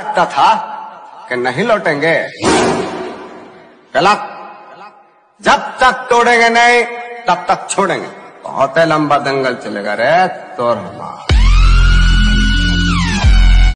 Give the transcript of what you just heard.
लगता था कि नहीं लौटेंगे। गलत। जब तक तोड़ेंगे नहीं, तब तक छोड़ेंगे। बहुत लंबा दंगल चलेगा रे, तोर हमारा